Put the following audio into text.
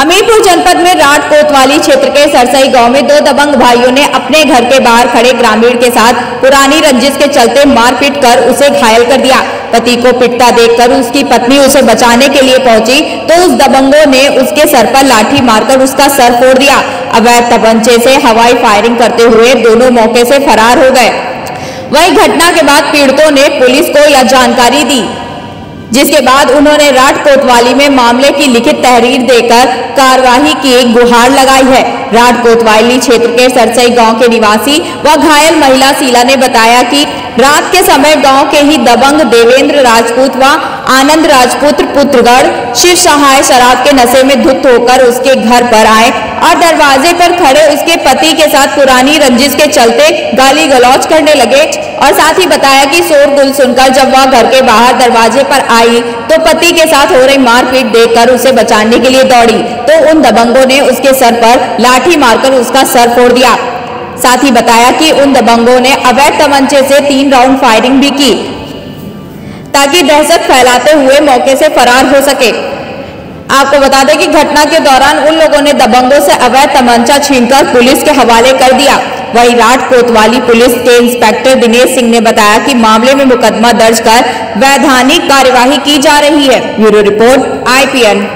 हमीरपुर जनपद में राट कोतवाली क्षेत्र के सरसई गाँव में दो दबंग भाइयों ने अपने घर के बाहर खड़े ग्रामीण के साथ पुरानी रंजिश के चलते मारपीट कर उसे घायल कर दिया। पति को पिटता देखकर उसकी पत्नी उसे बचाने के लिए पहुँची तो उस दबंगों ने उसके सर पर लाठी मारकर उसका सर फोड़ दिया। अवैध तबंचे से हवाई फायरिंग करते हुए दोनों मौके से फरार हो गए। वही घटना के बाद पीड़ितों ने पुलिस को यह जानकारी दी। जिसके बाद उन्होंने राट कोतवाली में मामले की लिखित तहरीर देकर कार्यवाही की एक गुहार लगाई है। राट कोतवाली क्षेत्र के सरसई गाँव के निवासी व घायल महिला शीला ने बताया कि रात के समय गाँव के ही दबंग देवेंद्र राजपूत व आनंद राजपुत्र पुत्रगढ़, शिव सहाय शराब के नशे में धुत होकर उसके घर पर आए और दरवाजे पर खड़े उसके पति के साथ पुरानी रंजिश के चलते गाली गलौज करने लगे। और साथ ही बताया कि शोरगुल सुनकर जब वह घर के बाहर दरवाजे पर आई तो पति के साथ हो रही मारपीट देखकर उसे बचाने के लिए दौड़ी तो उन दबंगों ने उसके सर पर लाठी मारकर उसका सर फोड़ दिया। साथ ही बताया कि उन दबंगों ने अवैध तमंचे से तीन राउंड फायरिंग भी की, ताकि दहशत फैलाते हुए मौके से फरार हो सके। आपको बता दें कि घटना के दौरान उन लोगों ने दबंगों से अवैध तमंचा छीनकर पुलिस के हवाले कर दिया। वही राट कोतवाली पुलिस के इंस्पेक्टर दिनेश सिंह ने बताया कि मामले में मुकदमा दर्ज कर वैधानिक कार्यवाही की जा रही है। Bureau report, IPN.